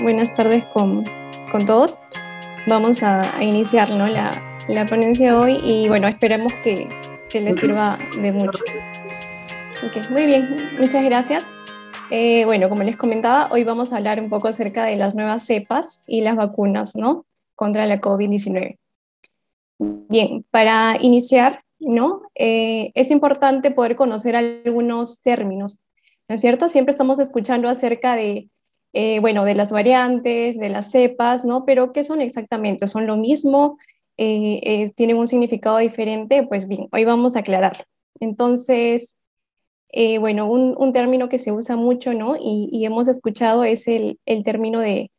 buenas tardes con, con todos. Vamos a, iniciar ¿no? la, la, ponencia hoy y bueno, esperemos que, que les sirva de mucho. Okay, muy bien, muchas gracias. Eh, bueno, como les comentaba, hoy vamos a hablar un poco acerca de las nuevas cepas y las vacunas ¿no? contra la COVID-19. Bien, para iniciar, ¿no? Eh, es importante poder conocer algunos términos, ¿no es cierto? Siempre estamos escuchando acerca de eh, bueno, de las variantes, de las cepas, ¿no? Pero ¿qué son exactamente? ¿Son lo mismo? Eh, ¿Tienen un significado diferente? Pues bien, hoy vamos a aclararlo. Entonces, eh, bueno, un, término que se usa mucho, ¿no? Y, hemos escuchado es el, término de,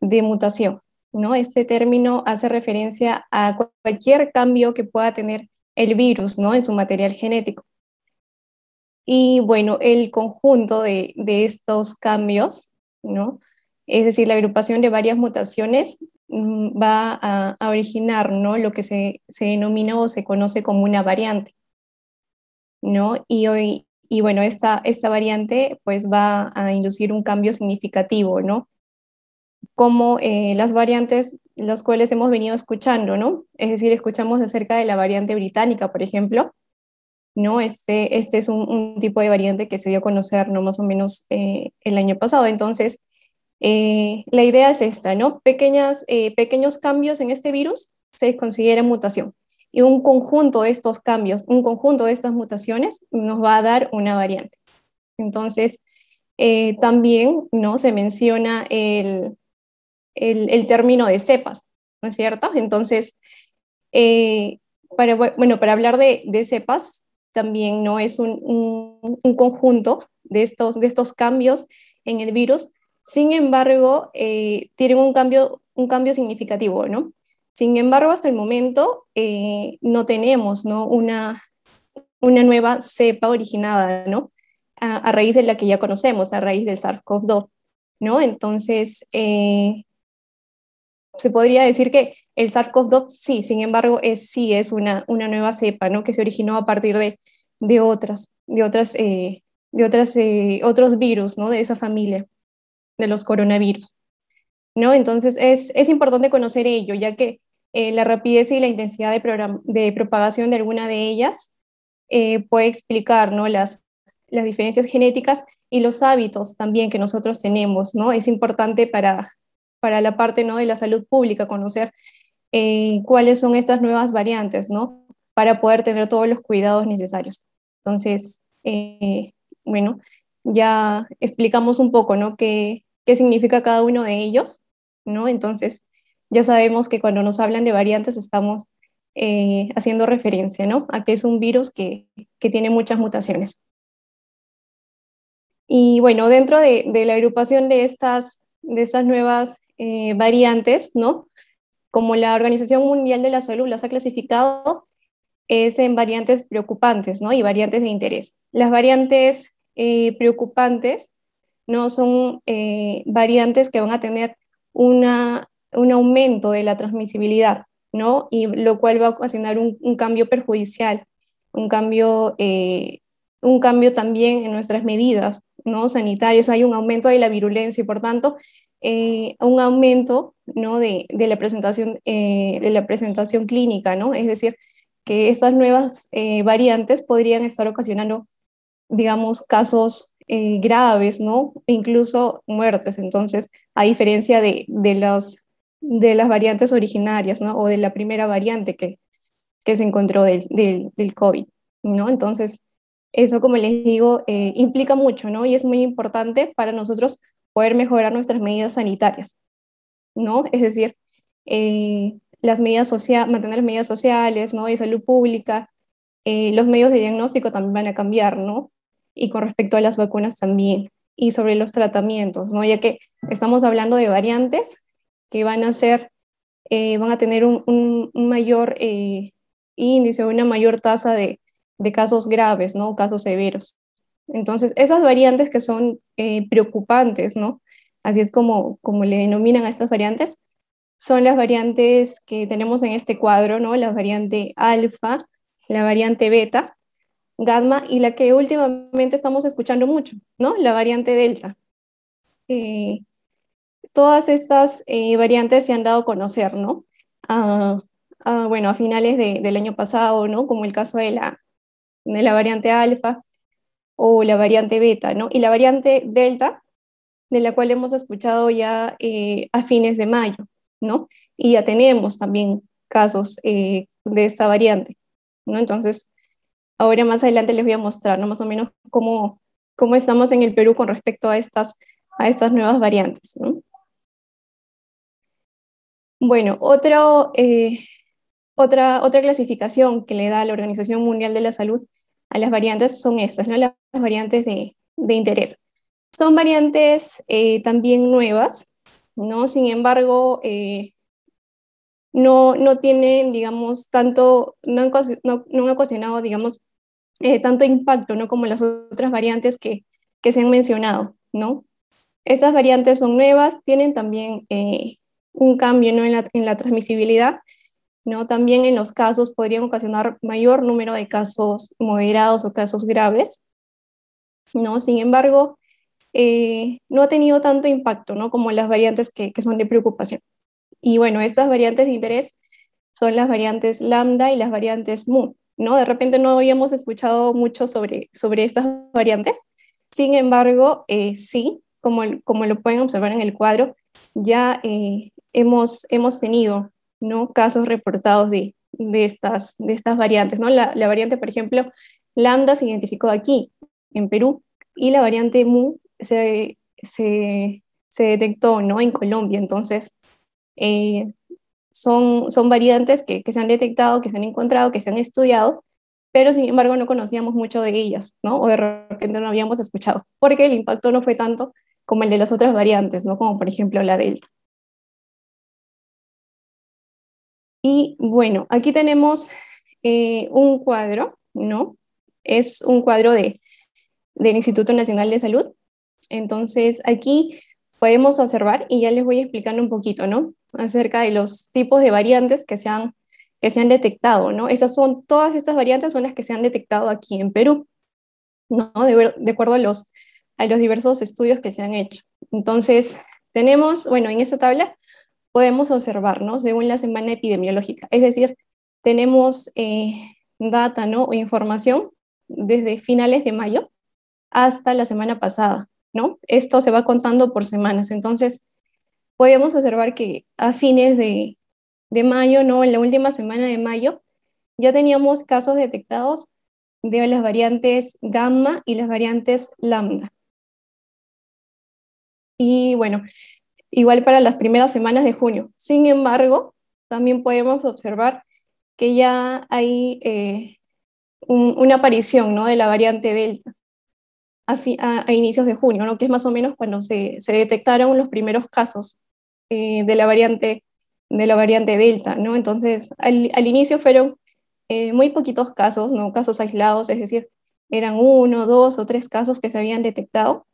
de, mutación, ¿no? Este término hace referencia a cualquier cambio que pueda tener el virus, ¿no? En su material genético. Y bueno, el conjunto de, de estos cambios ¿no? Es decir, la agrupación de varias mutaciones mm, va a, originar, ¿no? Lo que se, denomina o se conoce como una variante, ¿no? Y hoy, y bueno, esta, esta variante pues va a inducir un cambio significativo, ¿no? Como eh, las variantes las cuales hemos venido escuchando, ¿no? Es decir, escuchamos acerca de la variante británica, por ejemplo, ¿no? Este, este es un, tipo de variante que se dio a conocer, ¿no? Más o menos eh, el año pasado. Entonces, eh, la idea es esta, ¿no? Pequeñas, eh, pequeños cambios en este virus se considera mutación. Y un conjunto de estos cambios, un conjunto de estas mutaciones nos va a dar una variante. Entonces, también, ¿no? Se menciona el, el, término de cepas, ¿no es cierto? Entonces, para, bueno, para hablar de, de cepas, también no es un, conjunto de estos, de estos cambios en el virus. Sin embargo, eh, tienen un cambio, un cambio significativo, ¿no? Sin embargo, hasta el momento eh, no tenemos ¿no? Una, una nueva cepa originada, ¿no? A, raíz de la que ya conocemos, a raíz del SARS-CoV-2, ¿no? Entonces, eh, se podría decir que el SARS-CoV-2 sí, sin embargo, es, sí es una, una nueva cepa, ¿no? Que se originó a partir de, de otras, de otras, eh, de otras, eh, otros virus, ¿no? De esa familia, de los coronavirus, ¿no? Entonces es, es importante conocer ello, ya que eh, la rapidez y la intensidad de, de, propagación de alguna de ellas puede explicar, ¿no? Las, las diferencias genéticas y los hábitos también que nosotros tenemos, ¿no? Es importante para, para la parte ¿no? de la salud pública, conocer eh, cuáles son estas nuevas variantes, ¿no? Para poder tener todos los cuidados necesarios. Entonces, eh, bueno, ya explicamos un poco, ¿no? ¿Qué, ¿Qué significa cada uno de ellos, ¿no? Entonces, ya sabemos que cuando nos hablan de variantes estamos eh, haciendo referencia, ¿no? A que es un virus que, que tiene muchas mutaciones. Y bueno, dentro de, la agrupación de estas, de estas nuevas eh, variantes, ¿no? Como la Organización Mundial de la Salud las ha clasificado, es en variantes preocupantes, ¿no? Y variantes de interés. Las variantes eh, preocupantes no son eh, variantes que van a tener una, un aumento de la transmisibilidad, ¿no? Y lo cual va a ocasionar un, un cambio perjudicial, un cambio, un cambio también en nuestras medidas, ¿no? Sanitarias. Hay un aumento de la virulencia y por tanto eh, un aumento ¿no? de, de la presentación, eh, de la presentación clínica, ¿no? Es decir, que estas nuevas eh, variantes podrían estar ocasionando, digamos, casos graves, ¿no? E incluso muertes. Entonces, a diferencia de, de, los, de las variantes originarias, ¿no? O de la primera variante que, que se encontró del, del, del COVID, ¿no? Entonces, eso, como les digo, implica mucho, ¿no? Y es muy importante para nosotros poder mejorar nuestras medidas sanitarias, ¿no? Es decir, eh, las medidas sociales, mantener las medidas sociales, ¿no? De salud pública, eh, los medios de diagnóstico también van a cambiar, ¿no? Y con respecto a las vacunas también, y sobre los tratamientos, ¿no? Ya que estamos hablando de variantes que van a ser, eh, van a tener un, un, mayor índice, una mayor tasa de, de casos graves, ¿no? Casos severos. Entonces, esas variantes que son eh, preocupantes, ¿no? Así es como, como le denominan a estas variantes, son las variantes que tenemos en este cuadro, ¿no? La variante alfa, la variante beta, gamma y la que últimamente estamos escuchando mucho, ¿no? La variante delta. Eh, todas estas eh, variantes se han dado a conocer, ¿no? bueno, a finales del año pasado, ¿no? Como el caso de la, de la variante alfa o la variante beta, ¿no? Y la variante delta, de la cual hemos escuchado ya eh, a fines de mayo, ¿no? Y ya tenemos también casos eh, de esta variante, ¿no? Entonces, ahora más adelante les voy a mostrar, ¿no? Más o menos cómo, cómo estamos en el Perú con respecto a estas, a estas nuevas variantes, ¿no? Bueno, otro, eh, otra, otra clasificación que le da la Organización Mundial de la Salud a las variantes son estas, ¿no? las variantes de, interés. Son variantes eh, también nuevas, ¿no? Sin embargo, eh, no, no tienen, digamos, tanto, no han, no, no han ocasionado, digamos, tanto impacto, ¿no? Como las otras variantes que, que se han mencionado, ¿no? Estas variantes son nuevas, tienen también un cambio ¿no? en, la, en, la, transmisibilidad, ¿no? También en los casos podrían ocasionar mayor número de casos moderados o casos graves, ¿no? Sin embargo, eh, no ha tenido tanto impacto, ¿no? Como las variantes que, que, son de preocupación. Y bueno, estas variantes de interés son las variantes lambda y las variantes mu, ¿no? De repente no habíamos escuchado mucho sobre, sobre estas variantes, sin embargo, eh, sí, como, como lo pueden observar en el cuadro, ya eh, hemos, hemos tenido ¿no? casos reportados de, de, estas, de estas variantes. ¿no? La, la, variante, por ejemplo, lambda se identificó aquí, en Perú, y la variante mu se, se, se detectó ¿no? en Colombia. Entonces, eh, son, son variantes que, que, se han detectado, que se han encontrado, que se han estudiado, pero sin embargo no conocíamos mucho de ellas, ¿no? o de repente no habíamos escuchado, porque el impacto no fue tanto como el de las otras variantes, ¿no? como por ejemplo la delta. Y bueno, aquí tenemos eh, un cuadro, ¿no? Es un cuadro de, del Instituto Nacional de Salud. Entonces, aquí podemos observar, y ya les voy explicando un poquito, ¿no? Acerca de los tipos de variantes que se han, que se han detectado, ¿no? Esas son, todas estas variantes son las que se han detectado aquí en Perú, ¿no? De, de acuerdo a los, a los diversos estudios que se han hecho. Entonces, tenemos, bueno, en esta tabla podemos observarnos según la semana epidemiológica. Es decir, tenemos eh, data ¿no? o información desde finales de mayo hasta la semana pasada. ¿no? Esto se va contando por semanas. Entonces, podemos observar que a fines de, de mayo, ¿no? en la última semana de mayo, ya teníamos casos detectados de las variantes gamma y las variantes lambda. Y bueno, igual para las primeras semanas de junio. Sin embargo, también podemos observar que ya hay eh, una aparición ¿no? de la variante Delta a, inicios de junio, ¿no? que es más o menos cuando se, detectaron los primeros casos eh, de, la variante, de la variante Delta. ¿no? Entonces, al, inicio fueron eh, muy poquitos casos, ¿no? casos aislados, es decir, eran uno, dos o tres casos que se habían detectado,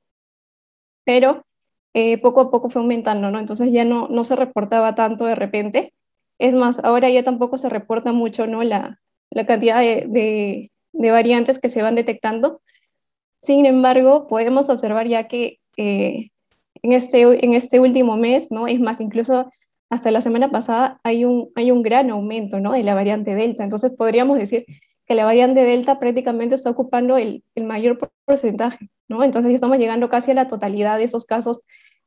pero eh, poco a poco fue aumentando, ¿no? Entonces ya no, no se reportaba tanto de repente. Es más, ahora ya tampoco se reporta mucho, ¿no? La, la cantidad de, de, variantes que se van detectando. Sin embargo, podemos observar ya que eh, en, este, en este último mes, ¿no? Es más, incluso hasta la semana pasada hay un, hay un gran aumento, ¿no? De la variante Delta. Entonces podríamos decir que la variante Delta prácticamente está ocupando el, el mayor porcentaje, ¿no? Entonces estamos llegando casi a la totalidad de esos casos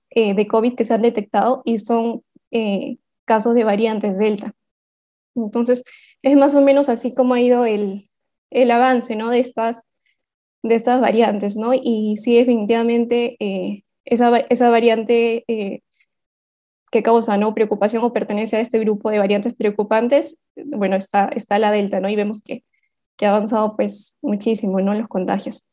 eh, de COVID que se han detectado y son eh, casos de variantes Delta. Entonces, es más o menos así como ha ido el, el avance, ¿no? De estas, de estas variantes, ¿no? Y sí, definitivamente, eh, esa, esa variante que causa ¿no? preocupación o pertenece a este grupo de variantes preocupantes, bueno, está, está la delta, ¿no? Y vemos que, que ha avanzado pues muchísimo, ¿no? Los contagios.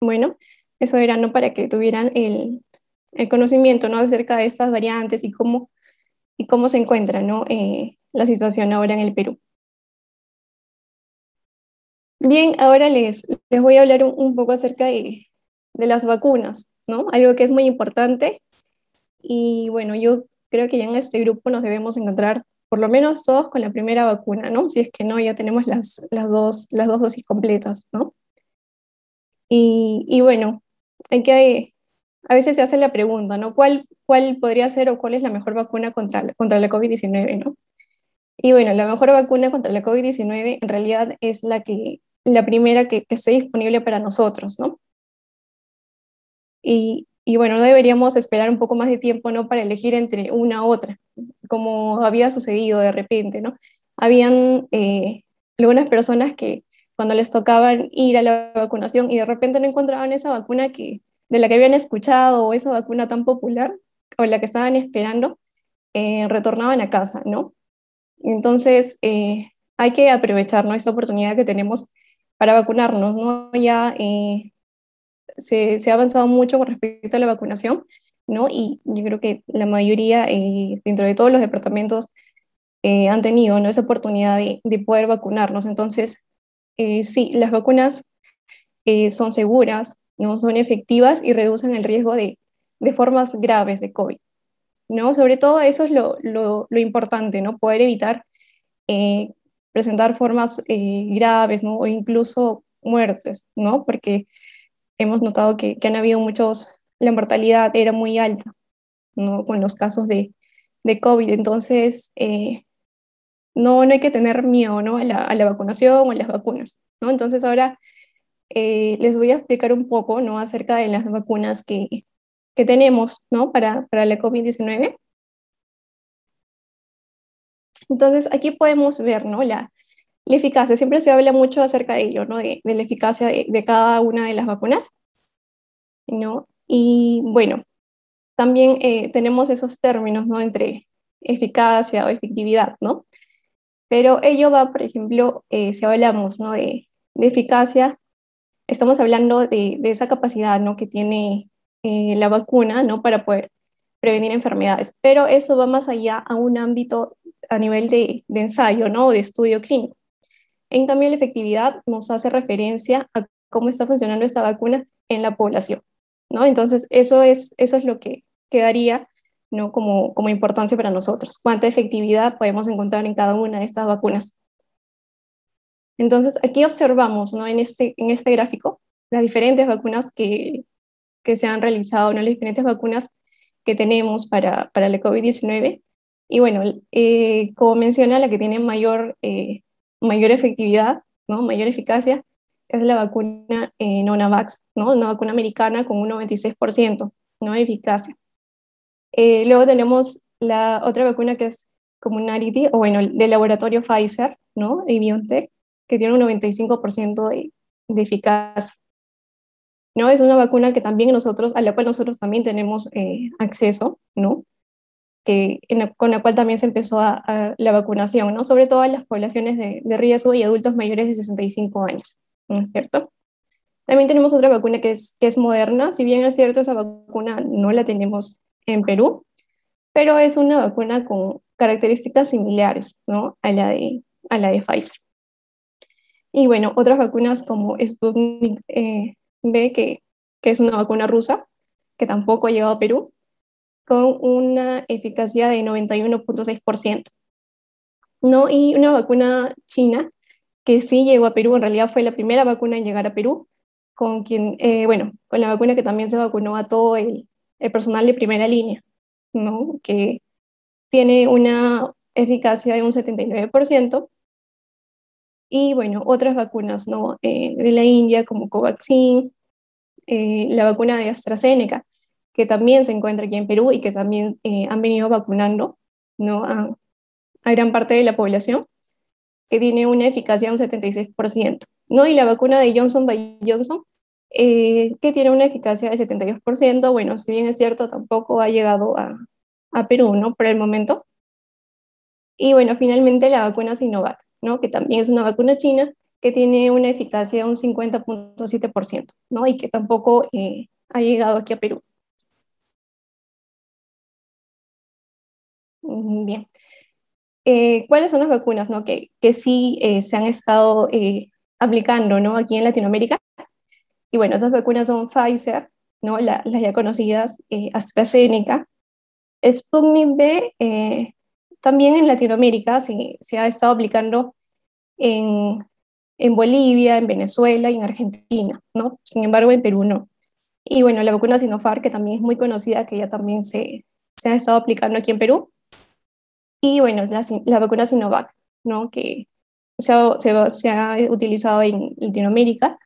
Bueno, eso era ¿no? para que tuvieran el, el conocimiento ¿no? acerca de estas variantes y cómo, y cómo se encuentra ¿no? Eh, la situación ahora en el Perú. Bien, ahora les, les voy a hablar un, un poco acerca de, de, las vacunas, ¿no? algo que es muy importante. Y bueno, yo creo que ya en este grupo nos debemos encontrar por lo menos todos con la primera vacuna, ¿no? Si es que no, ya tenemos las, dos, dosis completas, ¿no? Y, y bueno, hay a veces se hace la pregunta, ¿no? ¿Cuál, podría ser o cuál es la mejor vacuna contra, contra la COVID-19, ¿no? Y bueno, la mejor vacuna contra la COVID-19 en realidad es la, que, la primera que, que esté disponible para nosotros, ¿no? Y, y, bueno, no deberíamos esperar un poco más de tiempo, ¿no? Para elegir entre una u otra, como había sucedido de repente, ¿no? Habían eh, algunas personas que cuando les tocaban ir a la vacunación y de repente no encontraban esa vacuna que, de la que habían escuchado o esa vacuna tan popular o la que estaban esperando, eh, retornaban a casa, ¿no? Entonces, eh, hay que aprovechar esta oportunidad que tenemos para vacunarnos, ¿no? Ya se, se, ha avanzado mucho con respecto a la vacunación, ¿no? Y yo creo que la mayoría, dentro de todos los departamentos, han tenido ¿no? esa oportunidad de, de poder vacunarnos. Entonces, sí, las vacunas son seguras, ¿no? son efectivas y reducen el riesgo de, de formas graves de COVID. ¿no? Sobre todo eso es lo, lo, lo importante, ¿no? Poder evitar eh, presentar formas eh, graves, ¿no? O incluso muertes, ¿no? Porque hemos notado que, que, han habido muchos, la mortalidad era muy alta, ¿no? Con los casos de, de COVID. Entonces, eh, no, no hay que tener miedo, ¿no? A la, a la, vacunación o a las vacunas, ¿no? Entonces, ahora les voy a explicar un poco, ¿no? Acerca de las vacunas que, que tenemos ¿no? para, para la COVID-19. Entonces, aquí podemos ver ¿no? la, la, eficacia. Siempre se habla mucho acerca de ello, ¿no? de, de la eficacia de, de, cada una de las vacunas. ¿no? Y bueno, también eh, tenemos esos términos ¿no? entre eficacia o efectividad, ¿no? Pero ello va, por ejemplo, eh, si hablamos ¿no? de, eficacia, estamos hablando de, de, esa capacidad ¿no? que tiene eh, la vacuna, ¿no? Para poder prevenir enfermedades. Pero eso va más allá a un ámbito a nivel de, ensayo, ¿no? De estudio clínico. En cambio, la efectividad nos hace referencia a cómo está funcionando esta vacuna en la población, ¿no? Entonces, eso es, eso es lo que quedaría, ¿no? Como, como importancia para nosotros. ¿Cuánta efectividad podemos encontrar en cada una de estas vacunas? Entonces, aquí observamos, ¿no? En este, en este gráfico, las diferentes vacunas que, que se han realizado, ¿no? las diferentes vacunas que tenemos para, para la COVID-19. Y bueno, eh, como menciona, la que tiene mayor, eh, mayor efectividad, ¿no? mayor eficacia, es la vacuna eh, Novavax, ¿no? una vacuna americana con un 96% ¿no? de eficacia. Eh, luego tenemos la otra vacuna que es Comunarity, o bueno, del laboratorio Pfizer, ¿no? y BioNTech, que tiene un 95% de, de eficacia. ¿no? Es una vacuna que también nosotros, a la cual nosotros también tenemos eh, acceso, ¿no? Que, con la cual también se empezó a, la vacunación, ¿no? Sobre todo en las poblaciones de, riesgo y adultos mayores de 65 años, ¿no es cierto? También tenemos otra vacuna que es, que es moderna, si bien es cierto, esa vacuna no la tenemos en Perú, pero es una vacuna con características similares, ¿no? A la de, a la de Pfizer. Y bueno, otras vacunas como Sputnik eh, B, que, que es una vacuna rusa, que tampoco ha llegado a Perú, con una eficacia de 91.6%. ¿no? Y una vacuna china que sí llegó a Perú, en realidad fue la primera vacuna en llegar a Perú, con quien, eh, bueno, con la vacuna que también se vacunó a todo el, el personal de primera línea, ¿no? Que tiene una eficacia de un 79%, y bueno, otras vacunas ¿no? Eh, de la India como Covaxin, eh, la vacuna de AstraZeneca, que también se encuentra aquí en Perú y que también eh, han venido vacunando ¿no? a, a, gran parte de la población, que tiene una eficacia de un 76%. ¿no? Y la vacuna de Johnson Johnson, eh, que tiene una eficacia de 72%, bueno, si bien es cierto, tampoco ha llegado a, a Perú ¿no? por el momento. Y bueno, finalmente la vacuna Sinovac, ¿no? que también es una vacuna china que tiene una eficacia de un 50.7%, ¿no? y que tampoco eh, ha llegado aquí a Perú. Mm, bien. Eh, ¿Cuáles son las vacunas ¿no? que, que sí eh, se han estado eh, aplicando ¿no? aquí en Latinoamérica? Y bueno, esas vacunas son Pfizer, ¿no? La, las ya conocidas, eh, AstraZeneca, Sputnik B, también en Latinoamérica se, se ha estado aplicando en, en, Bolivia, en Venezuela y en Argentina, ¿no? Sin embargo, en Perú no. Y bueno, la vacuna Sinopharm, que también es muy conocida, que ya también se, se ha estado aplicando aquí en Perú. Y bueno, la, la vacuna Sinovac, ¿no? que se ha, se, se ha, utilizado en Latinoamérica,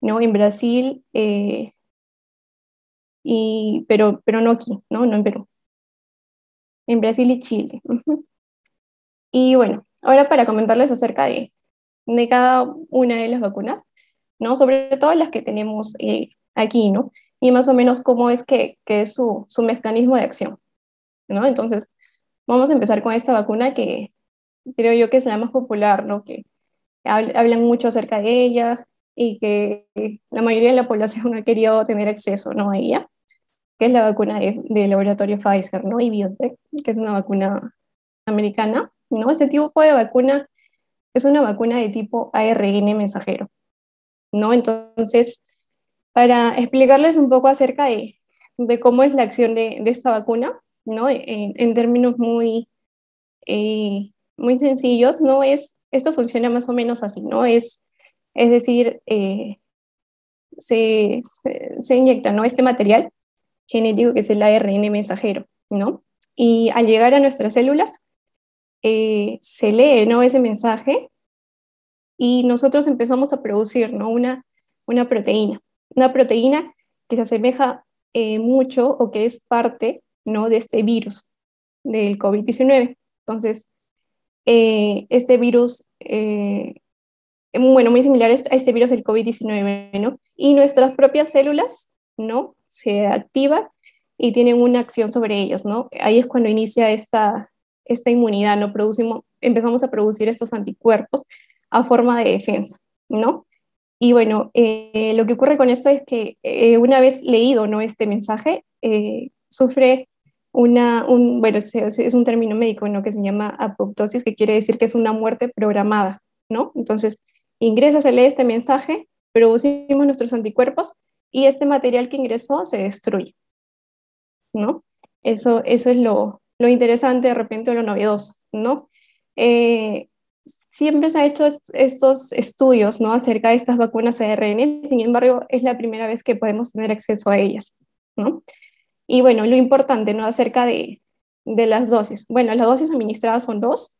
¿no? en Brasil, eh, y, pero, pero no aquí, ¿no? no en Perú. En Brasil y Chile. Y bueno, ahora para comentarles acerca de, de cada una de las vacunas, ¿no? Sobre todo las que tenemos eh, aquí, ¿no? Y más o menos cómo es que, que es su, su, mecanismo de acción, ¿no? Entonces, vamos a empezar con esta vacuna que creo yo que es la más popular, ¿no? Que hablan mucho acerca de ella y que la mayoría de la población ha querido tener acceso, ¿no? A ella, que es la vacuna del de laboratorio Pfizer, ¿no? Y BioNTech, que es una vacuna americana, ¿no? Ese tipo de vacuna es una vacuna de tipo ARN mensajero, ¿no? Entonces, para explicarles un poco acerca de, de cómo es la acción de, de esta vacuna, ¿no? En, términos muy, eh, muy sencillos, ¿no? Es, esto funciona más o menos así, ¿no? Es, es decir, eh, se, se, inyecta, ¿no? Este material genético que es el ARN mensajero, ¿no? Y al llegar a nuestras células, eh, se lee, ¿no? Ese mensaje y nosotros empezamos a producir, ¿no? Una, una proteína una proteína que se asemeja mucho o que es parte ¿no? de este virus del COVID-19. Entonces, eh, este virus, eh, bueno, muy similar a este virus del COVID-19, ¿no? Y nuestras propias células, ¿no? Se activan y tienen una acción sobre ellos, ¿no? Ahí es cuando inicia esta, esta inmunidad, ¿no? Producimos, empezamos a producir estos anticuerpos a forma de defensa, ¿no? Y bueno, eh, lo que ocurre con esto es que una vez leído ¿no? este mensaje, sufre un, bueno, es, un término médico ¿no? que se llama apoptosis, que quiere decir que es una muerte programada, ¿no? Entonces, ingresa, se lee este mensaje, producimos nuestros anticuerpos y este material que ingresó se destruye, ¿no? Eso, eso es lo, lo interesante de repente o lo novedoso, ¿no? Eh, siempre se ha hecho estos estudios ¿no? acerca de estas vacunas ARN, sin embargo, es la primera vez que podemos tener acceso a ellas. ¿no? Y bueno, lo importante ¿no? acerca de, de las dosis. Bueno, las dosis administradas son dos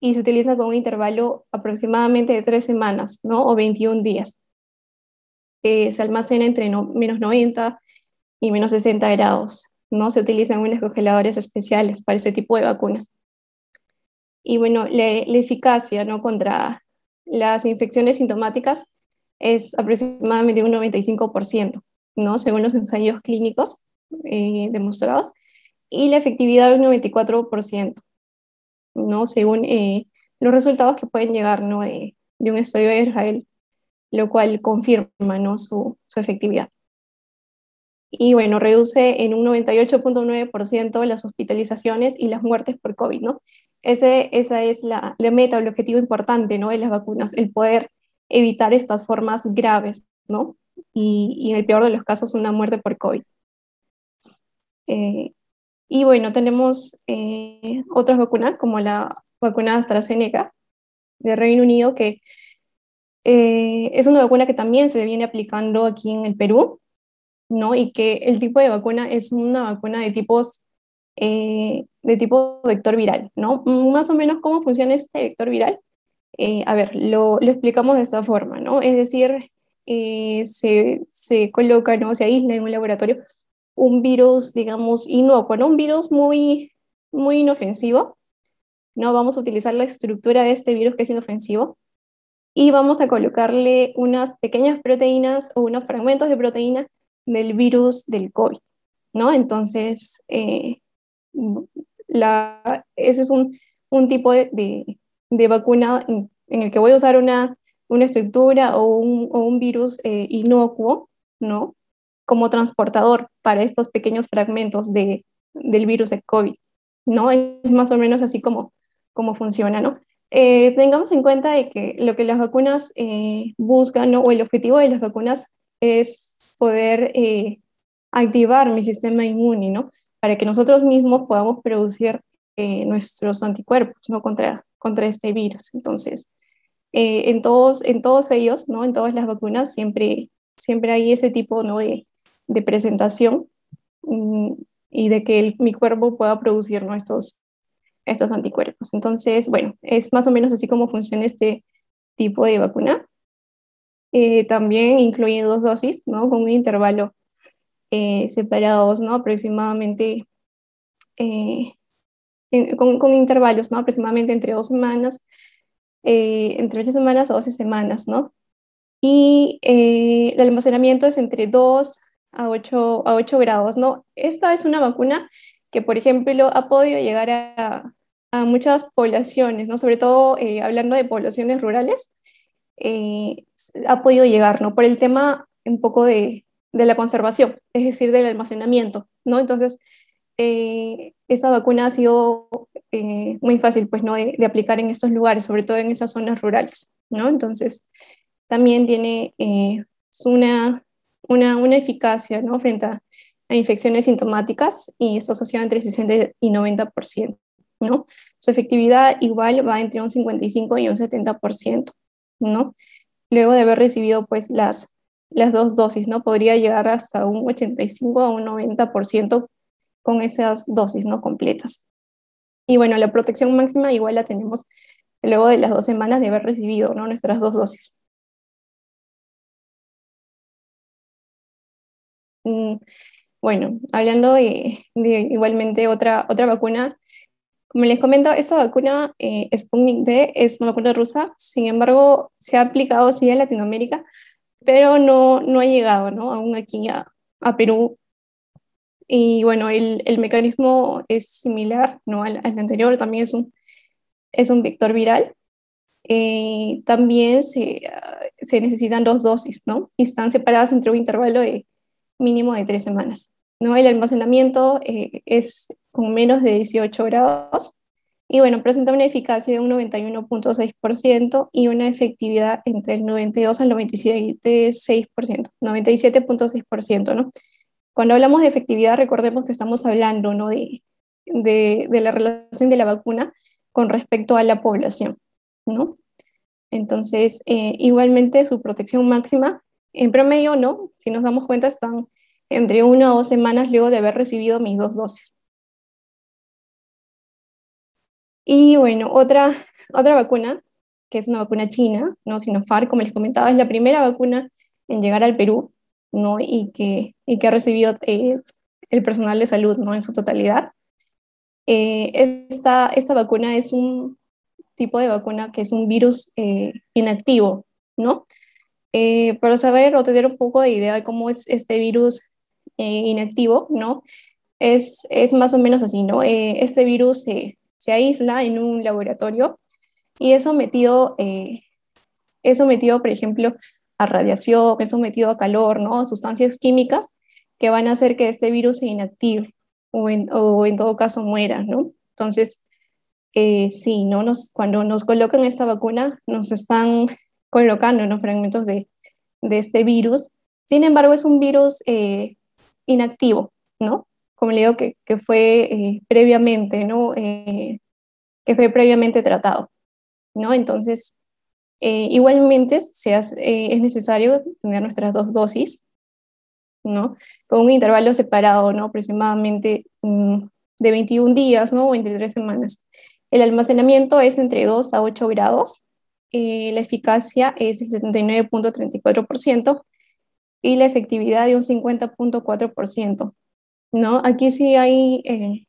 y se utiliza con un intervalo aproximadamente de tres semanas ¿no? o 21 días. Eh, se almacena entre no, menos 90 y menos 60 grados. ¿no? Se utilizan unos congeladores especiales para ese tipo de vacunas. Y bueno, la, eficacia ¿no? contra las infecciones sintomáticas es aproximadamente un 95%, ¿no? según los ensayos clínicos eh, demostrados, y la efectividad un 94%, ¿no? según eh, los resultados que pueden llegar ¿no? de, de, un estudio de Israel, lo cual confirma ¿no? su, su efectividad. Y bueno, reduce en un 98.9% las hospitalizaciones y las muertes por COVID, ¿no? Ese, esa es la, la meta, el objetivo importante ¿no? de las vacunas, el poder evitar estas formas graves, ¿no? Y, y, en el peor de los casos, una muerte por COVID. Eh, y bueno, tenemos eh, otras vacunas, como la vacuna AstraZeneca de Reino Unido, que eh, es una vacuna que también se viene aplicando aquí en el Perú, ¿no? Y que el tipo de vacuna es una vacuna de tipos eh, de tipo vector viral, ¿no? Más o menos cómo funciona este vector viral. Eh, a ver, lo, lo, explicamos de esta forma, ¿no? Es decir, eh, se, se, coloca, ¿no? Se aísla en un laboratorio un virus, digamos, inocuo, ¿no? Un virus muy, muy inofensivo, ¿no? Vamos a utilizar la estructura de este virus que es inofensivo y vamos a colocarle unas pequeñas proteínas o unos fragmentos de proteína del virus del COVID, ¿no? Entonces, eh, ese es un, un tipo de, de, vacuna en, en, el que voy a usar una, una estructura o un, o un virus eh, inocuo, ¿no? Como transportador para estos pequeños fragmentos de, del virus de COVID, ¿no? Es más o menos así como, como funciona, ¿no? Eh, tengamos en cuenta de que lo que las vacunas eh, buscan, ¿no? o el objetivo de las vacunas es poder eh, activar mi sistema inmune, ¿no? para que nosotros mismos podamos producir eh, nuestros anticuerpos ¿no? contra, contra este virus. Entonces, eh, en, todos, en todos ellos, ¿no? en todas las vacunas, siempre, siempre hay ese tipo ¿no? de, de presentación mm, y de que mi cuerpo pueda producir estos, estos anticuerpos. Entonces, bueno, es más o menos así como funciona este tipo de vacuna. Eh, también incluye dos dosis, ¿no? Con un intervalo eh, separados, ¿no? Aproximadamente, eh, con, con, intervalos, ¿no? Aproximadamente entre dos semanas, entre ocho semanas a doce semanas, ¿no? Y el almacenamiento es entre 2 a 8, a 8 grados, ¿no? Esta es una vacuna que, por ejemplo, ha podido llegar a, a muchas poblaciones, ¿no? Sobre todo hablando de poblaciones rurales, eh, ha podido llegar, ¿no? Por el tema un poco de, de la conservación, es decir, del almacenamiento, ¿no? Entonces, eh, esta vacuna ha sido eh, muy fácil, pues, ¿no? De, de, aplicar en estos lugares, sobre todo en esas zonas rurales, ¿no? Entonces, también tiene una, una, una, eficacia, ¿no? Frente a, infecciones sintomáticas y está asociada entre 60 y 90%, ¿no? Su efectividad igual va entre un 55 y un 70%. ¿no? Luego de haber recibido pues las, las dos dosis, ¿no? Podría llegar hasta un 85 a un 90% con esas dosis, ¿no? Completas. Y bueno, la protección máxima igual la tenemos luego de las dos semanas de haber recibido, ¿no? Nuestras dos dosis. Bueno, hablando de, igualmente otra, otra vacuna como les comento, esa vacuna eh, Sputnik D es una vacuna rusa, sin embargo, se ha aplicado sí en Latinoamérica, pero no, no ha llegado ¿no? aún aquí a, a Perú. Y bueno, el, el, mecanismo es similar ¿no? al, anterior, también es un, es un vector viral. Eh, también se, se necesitan dos dosis, ¿no? Y están separadas entre un intervalo de mínimo de tres semanas. ¿no? El almacenamiento eh, es con menos de 18 grados y bueno, presenta una eficacia de un 91.6% y una efectividad entre el 92 al 97.6%, 97.6%, ¿no? Cuando hablamos de efectividad, recordemos que estamos hablando, ¿no? De, de, la relación de la vacuna con respecto a la población, ¿no? Entonces, eh, igualmente su protección máxima, en promedio, ¿no? Si nos damos cuenta, están entre una o dos semanas luego de haber recibido mis dos dosis. Y bueno, otra, otra vacuna, que es una vacuna china, ¿no? Sinopharm, como les comentaba, es la primera vacuna en llegar al Perú, ¿no? Y que, y que ha recibido eh, el personal de salud, ¿no? En su totalidad. Eh, esta, esta vacuna es un tipo de vacuna que es un virus eh, inactivo, ¿no? Para saber o tener un poco de idea de cómo es este virus inactivo, ¿no? Es, es, más o menos así, ¿no? este virus se aísla en un laboratorio y es sometido, eh, es sometido, por ejemplo, a radiación, es sometido a calor, ¿no? sustancias químicas que van a hacer que este virus se inactive o en, o en todo caso muera. ¿no? Entonces, eh, sí, ¿no? Nos, cuando nos colocan esta vacuna, nos están colocando unos fragmentos de, de, este virus. Sin embargo, es un virus eh, inactivo, ¿no? como le digo, que, que fue eh, previamente, ¿no? Eh, que fue previamente tratado, ¿no? Entonces, igualmente se hace, es necesario tener nuestras dos dosis, ¿no? Con un intervalo separado, ¿no? Aproximadamente um, de 21 días, ¿no? O entre tres semanas. El almacenamiento es entre 2 a 8 grados, la eficacia es el 79.34% y la efectividad de un 50.4%. ¿no? Aquí sí hay eh,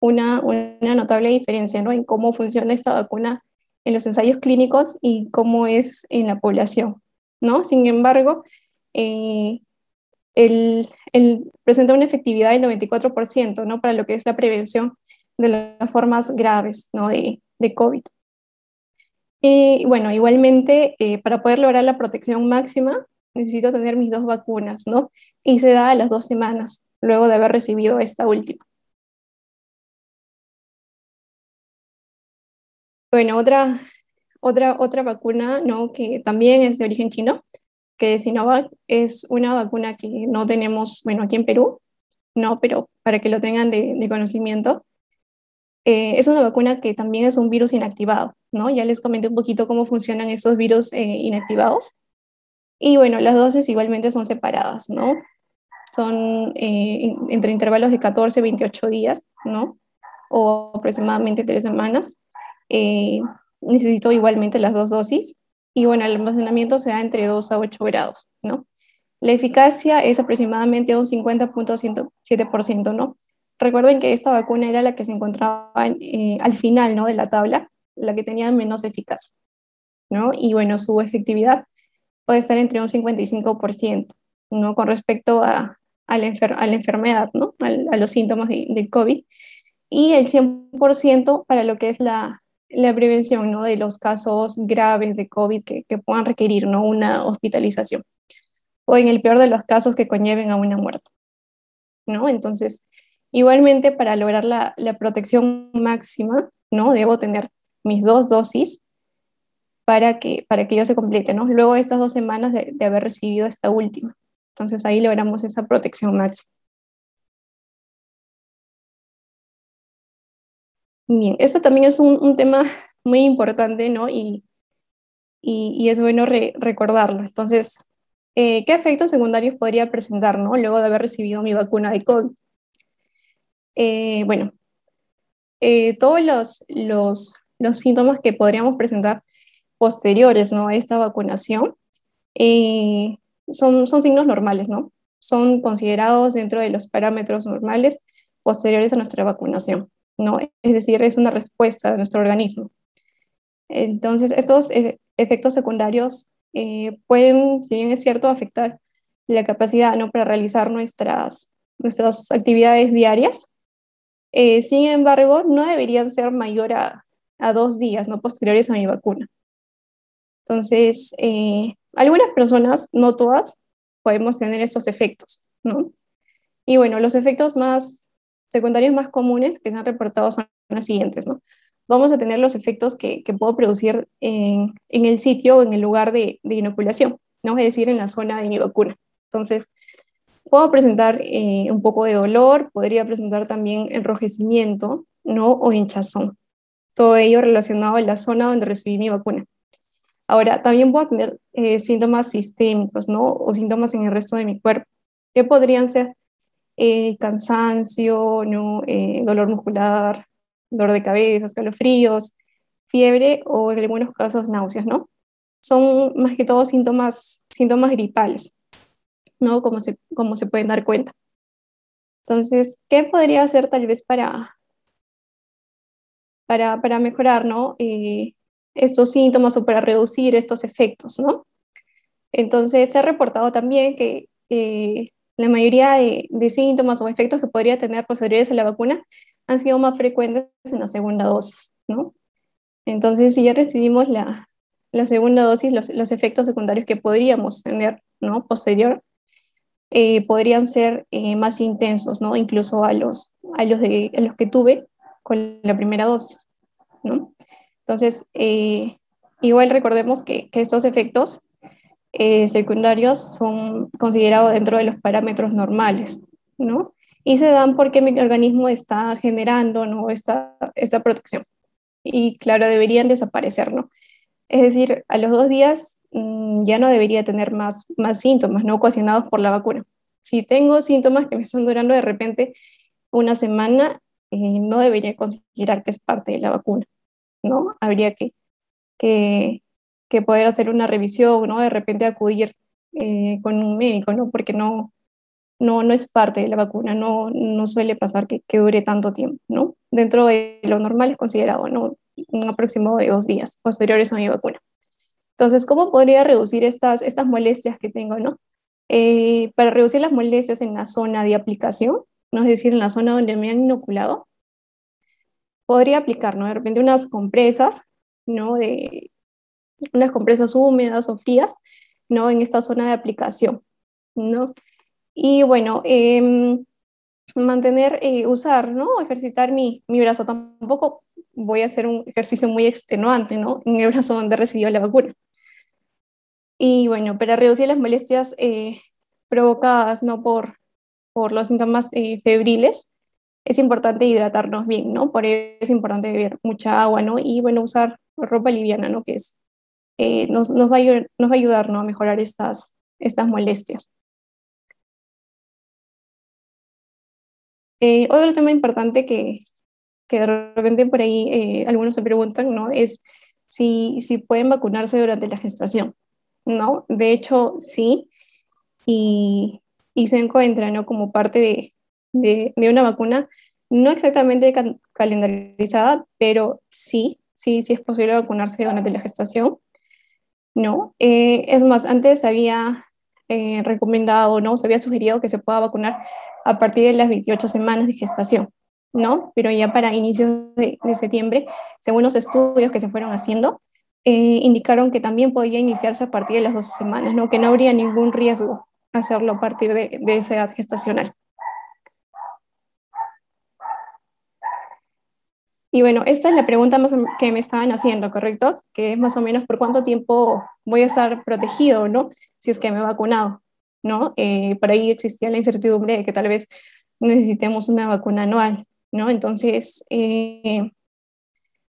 una, una, notable diferencia, ¿no? En cómo funciona esta vacuna en los ensayos clínicos y cómo es en la población, ¿no? Sin embargo, eh, el, el presenta una efectividad del 94%, ¿no? Para lo que es la prevención de las formas graves, ¿no? De, de COVID. Y bueno, igualmente, eh, para poder lograr la protección máxima, necesito tener mis dos vacunas, ¿no? Y se da a las dos semanas luego de haber recibido esta última. Bueno, otra, otra, otra vacuna ¿no? que también es de origen chino, que es Sinovac, es una vacuna que no tenemos, bueno, aquí en Perú, no, pero para que lo tengan de, de conocimiento. Eh, es una vacuna que también es un virus inactivado, ¿no? Ya les comenté un poquito cómo funcionan esos virus eh, inactivados. Y bueno, las dosis igualmente son separadas, ¿no? son eh, entre intervalos de 14 y 28 días, ¿no? O aproximadamente tres semanas. Eh, necesito igualmente las dos dosis. Y bueno, el almacenamiento se da entre 2 a 8 grados, ¿no? La eficacia es aproximadamente un 50.7%, ¿no? Recuerden que esta vacuna era la que se encontraba eh, al final, ¿no? De la tabla, la que tenía menos eficacia, ¿no? Y bueno, su efectividad puede estar entre un 55%, ¿no? Con respecto a, la, enfermedad, ¿no? A, los síntomas de, COVID. Y el 100% para lo que es la, la prevención, ¿no? De los casos graves de COVID que, que puedan requerir, ¿no? Una hospitalización o en el peor de los casos que conlleven a una muerte. ¿no? Entonces, igualmente para lograr la, protección máxima, ¿no? debo tener mis dos dosis para que, para que yo se complete, ¿no? luego de estas dos semanas de, haber recibido esta última. Entonces ahí logramos esa protección máxima. Bien, este también es un, tema muy importante, ¿no? Y, y, es bueno re, recordarlo. Entonces, eh, ¿qué efectos secundarios podría presentar ¿no? luego de haber recibido mi vacuna de COVID? Eh, bueno, eh, todos los, los, los, síntomas que podríamos presentar posteriores ¿no? a esta vacunación son, son signos normales, ¿no? Son considerados dentro de los parámetros normales posteriores a nuestra vacunación, ¿no? Es decir, es una respuesta de nuestro organismo. Entonces, estos efectos secundarios eh, pueden, si bien es cierto, afectar la capacidad ¿no? para realizar nuestras, nuestras actividades diarias. Eh, sin embargo, no deberían ser mayor a, a, dos días no posteriores a mi vacuna. Entonces, eh, algunas personas, no todas, podemos tener estos efectos, ¿no? Y bueno, los efectos más secundarios más comunes que se han reportado son los siguientes, ¿no? vamos a tener los efectos que, que puedo producir en, en, el sitio o en el lugar de, de, inoculación, ¿no? es decir, en la zona de mi vacuna. Entonces, puedo presentar eh, un poco de dolor, podría presentar también enrojecimiento ¿no? o hinchazón. Todo ello relacionado a la zona donde recibí mi vacuna. Ahora, también puedo tener eh, síntomas sistémicos ¿no? o síntomas en el resto de mi cuerpo, que podrían ser eh, cansancio, ¿no? Dolor muscular, dolor de cabeza, escalofríos, fiebre o en algunos casos náuseas, ¿no? Son más que todo síntomas, síntomas gripales, ¿no? Como se, como se pueden dar cuenta. Entonces, ¿qué podría hacer tal vez para, para, para mejorar, ¿no? Eh, estos síntomas o para reducir estos efectos, ¿no? Entonces, se ha reportado también que eh, la mayoría de, síntomas o efectos que podría tener posteriores a la vacuna han sido más frecuentes en la segunda dosis, ¿no? Entonces, si ya recibimos la, la segunda dosis, los, los, efectos secundarios que podríamos tener, ¿no? Posterior, eh, podrían ser eh, más intensos, ¿no? Incluso a los, a, los de, a los que tuve con la primera dosis, ¿no? Entonces, eh, igual recordemos que, que estos efectos secundarios son considerados dentro de los parámetros normales, ¿no? y se dan porque mi organismo está generando ¿no? esta, esta protección. Y claro, deberían desaparecer, ¿no? Es decir, a los dos días mmm, ya no debería tener más, más síntomas no ocasionados por la vacuna. Si tengo síntomas que me están durando de repente una semana, eh, no debería considerar que es parte de la vacuna, ¿no? Habría que, que, que poder hacer una revisión, ¿no? De repente acudir eh, con un médico, ¿no? Porque no, no, no es parte de la vacuna, no, no suele pasar que, que dure tanto tiempo, ¿no? Dentro de lo normal es considerado, ¿no? Un aproximado de dos días posteriores a mi vacuna. Entonces, ¿cómo podría reducir estas, estas molestias que tengo, no? Eh, para reducir las molestias en la zona de aplicación, ¿no? es decir, en la zona donde me han inoculado, podría aplicar, ¿no? De repente unas compresas, ¿no? De unas compresas húmedas o frías, ¿no? En esta zona de aplicación, ¿no? Y bueno, eh, mantener, eh, usar, ¿no? Ejercitar mi, mi, brazo. Tampoco voy a hacer un ejercicio muy extenuante, ¿no? En el brazo donde recibió la vacuna. Y bueno, para reducir las molestias eh, provocadas, ¿no? Por, por los síntomas eh, febriles, es importante hidratarnos bien, ¿no? Por ello es importante beber mucha agua, ¿no? Y bueno, usar ropa liviana, ¿no? Que es, eh, nos, nos, va a, nos va a ayudar, ¿no? A mejorar estas, estas molestias. Eh, otro tema importante que, que de repente por ahí eh, algunos se preguntan, ¿no? Es si, si pueden vacunarse durante la gestación, ¿no? De hecho, sí, y, y se encuentra, ¿no? Como parte de, de, de una vacuna, no exactamente calendarizada, pero sí, sí, sí es posible vacunarse durante la gestación, ¿no? Eh, es más, antes había eh, recomendado, ¿no? Se había sugerido que se pueda vacunar a partir de las 28 semanas de gestación, ¿no? Pero ya para inicios de, septiembre, según los estudios que se fueron haciendo, eh, indicaron que también podía iniciarse a partir de las 12 semanas, ¿no? Que no habría ningún riesgo hacerlo a partir de, esa edad gestacional. Y bueno, esta es la pregunta más que me estaban haciendo, ¿correcto? Que es más o menos por cuánto tiempo voy a estar protegido, ¿no? Si es que me he vacunado, ¿no? Eh, por ahí existía la incertidumbre de que tal vez necesitemos una vacuna anual, ¿no? Entonces, eh,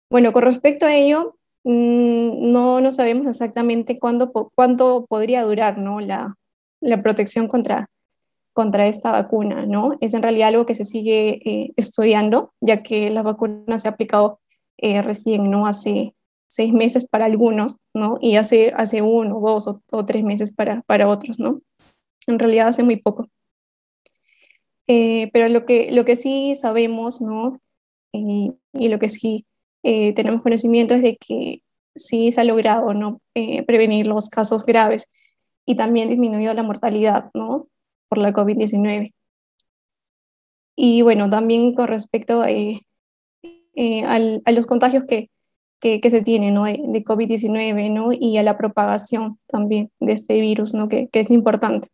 bueno, con respecto a ello, mm, no, no sabemos exactamente cuándo, cuánto podría durar, ¿no? La, la protección contra, contra esta vacuna, ¿no? Es en realidad algo que se sigue eh, estudiando, ya que la vacuna se ha aplicado eh, recién, ¿no? Hace seis meses para algunos, ¿no? Y hace, hace uno, dos o, tres meses para, para otros, ¿no? En realidad hace muy poco. Eh, pero lo que, lo que sí sabemos, ¿no? y lo que sí tenemos conocimiento es de que sí se ha logrado, ¿no? prevenir los casos graves y también disminuido la mortalidad, ¿no? por la COVID-19. Y bueno, también con respecto eh, eh, a los contagios que, que, se tienen ¿no? de, COVID-19 ¿no? y a la propagación también de este virus, ¿no? que, que es importante.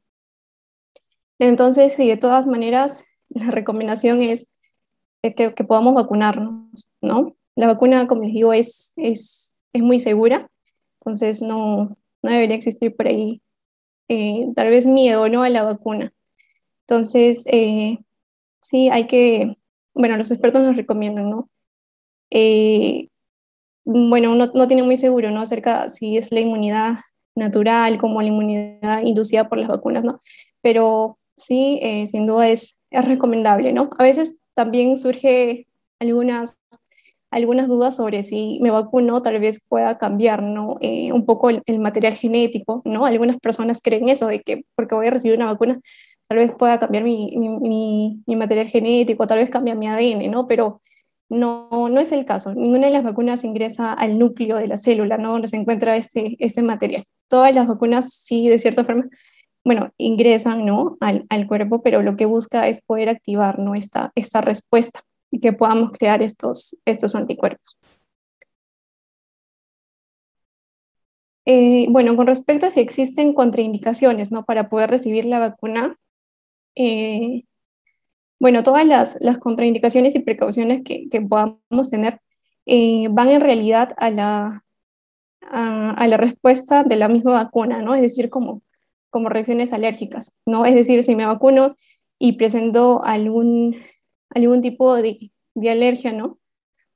Entonces, sí, de todas maneras, la recomendación es que, que, podamos vacunarnos, ¿no? La vacuna, como les digo, es, es, es muy segura, entonces no, no debería existir por ahí eh, tal vez miedo ¿no? a la vacuna. Entonces, eh, sí, hay que, bueno, los expertos nos recomiendan, ¿no? Eh, bueno, uno no tiene muy seguro, ¿no? Acerca si es la inmunidad natural como la inmunidad inducida por las vacunas, ¿no? Pero sí, sin duda es, es recomendable, ¿no? A veces también surge algunas algunas dudas sobre si me vacuno tal vez pueda cambiar ¿no? Eh, un poco el, material genético, ¿no? Algunas personas creen eso, de que porque voy a recibir una vacuna tal vez pueda cambiar mi, mi, material genético, tal vez cambie mi ADN, ¿no? Pero no, no es el caso. Ninguna de las vacunas ingresa al núcleo de la célula, ¿no? Donde se encuentra ese, ese material. Todas las vacunas sí, de cierta forma, bueno, ingresan, ¿no? Al, al cuerpo, pero lo que busca es poder activar, ¿no? Esta, esta respuesta y que podamos crear estos, estos anticuerpos. Eh, bueno, con respecto a si existen contraindicaciones ¿no? para poder recibir la vacuna, eh, bueno, todas las, las, contraindicaciones y precauciones que, que podamos tener eh, van en realidad a la, a, la respuesta de la misma vacuna, ¿no? Es decir, como, como reacciones alérgicas, ¿no? Es decir, si me vacuno y presento algún algún tipo de, de alergia, ¿no?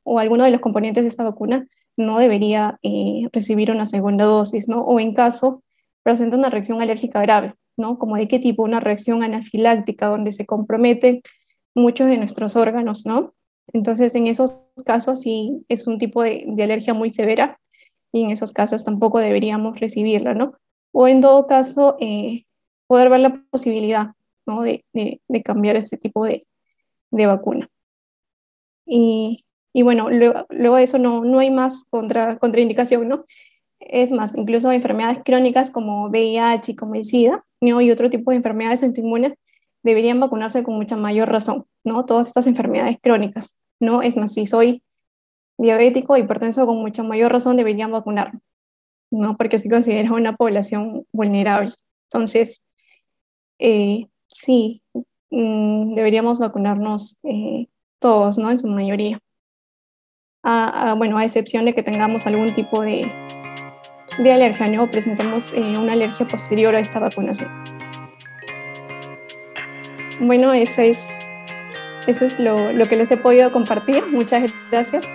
O alguno de los componentes de esta vacuna no debería eh, recibir una segunda dosis, ¿no? O en caso presenta una reacción alérgica grave, ¿no? Como de qué tipo, una reacción anafiláctica donde se comprometen muchos de nuestros órganos, ¿no? Entonces, en esos casos sí es un tipo de, de, alergia muy severa y en esos casos tampoco deberíamos recibirla, ¿no? O en todo caso, eh, poder ver la posibilidad, ¿no? De, de, cambiar ese tipo de, de vacuna. Y, y bueno, luego, luego, de eso no, no hay más contra, contraindicación, ¿no? Es más, incluso enfermedades crónicas como VIH y como el SIDA ¿no? y otro tipo de enfermedades autoinmunes deberían vacunarse con mucha mayor razón, ¿no? Todas estas enfermedades crónicas, ¿no? Es más, si soy diabético, hipertenso, con mucha mayor razón deberían vacunar, ¿no? Porque se considera una población vulnerable. Entonces, eh, sí, Mm, deberíamos vacunarnos eh, todos, ¿no? En su mayoría. A, bueno, a excepción de que tengamos algún tipo de, de alergia, ¿no? O presentemos eh, una alergia posterior a esta vacunación. Bueno, eso es, eso es lo, lo que les he podido compartir. Muchas gracias.